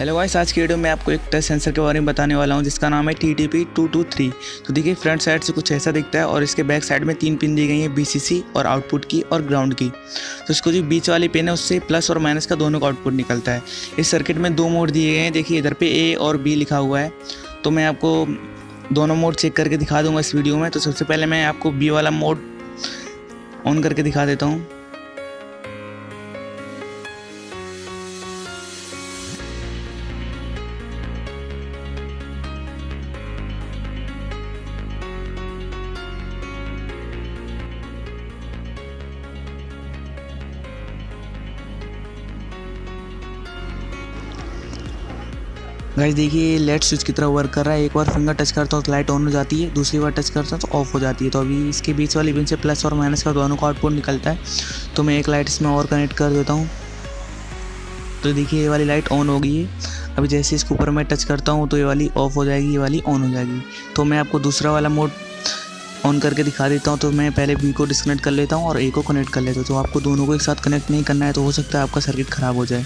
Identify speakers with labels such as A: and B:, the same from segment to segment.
A: Hello guys आज की video में आपको एक टच सेंसर के बारे में बताने वाला हूँ, जिसका नाम है T T P two two three तो देखिए फ्रंट साइड से कुछ ऐसा दिखता है और इसके बैक साइड में तीन पिन दी गई हैं बी सी सी और आउटपुट की और ग्राउंड की। तो इसको जो बीच वाली पिन है, उससे प्लस और माइनस का दोनों का आउटपुट निकलता है। इस सर्किट में दो मोड दिए गए हैं, देखिए इधर पर ए और बी लिखा हुआ है। तो मैं आपको दोनों मोड चेक करके दिखा दूँगा इस वीडियो में। तो सबसे पहले मैं आपको बी वाला मोड ऑन करके दिखा देता हूँ। गाइस देखिए लेट स्विच की तरह वर्क कर रहा है। एक बार फिंगर टच करता हूँ तो लाइट ऑन हो जाती है। दूसरी बार टच करता हूँ तो ऑफ़ हो जाती है। तो अभी इसके बीच वाली पिन से प्लस और माइनस का दोनों का आउटपुट निकलता है। तो मैं एक लाइट इसमें और कनेक्ट कर देता हूँ। तो देखिए, ये वाली लाइट ऑन हो गई है। अभी जैसे इसके ऊपर मैं टच करता हूँ तो ये वाली ऑफ़ हो जाएगी, ये वाली ऑन हो जाएगी। तो मैं आपको दूसरा वाला मोड ऑन करके दिखा देता हूँ। तो मैं पहले बी को डिसकनेक्ट कर लेता हूँ और ए को कनेक्ट कर लेता हूँ। तो आपको दोनों को एक साथ कनेक्ट नहीं करना है तो हो सकता है आपका सर्किट ख़राब हो जाए।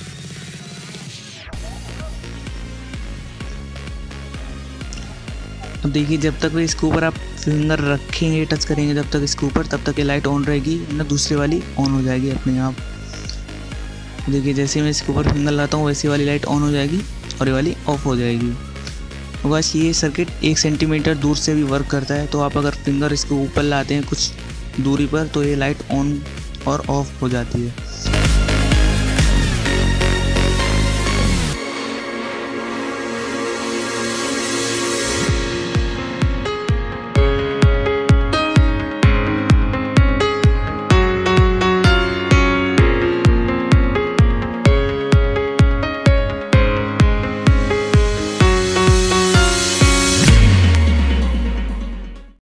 A: अब देखिए, जब तक इसके ऊपर आप फिंगर रखेंगे, टच करेंगे जब तक इसके ऊपर, तब तक ये लाइट ऑन रहेगी ना दूसरी वाली ऑन हो जाएगी अपने आप। देखिए, जैसे मैं इसके ऊपर फिंगर लाता हूँ, वैसी वाली लाइट ऑन हो जाएगी और ये वाली ऑफ़ हो जाएगी। बस ये सर्किट एक सेंटीमीटर दूर से भी वर्क करता है तो आप अगर फिंगर इसके ऊपर लाते हैं कुछ दूरी पर तो ये लाइट ऑन और ऑफ़ हो जाती है।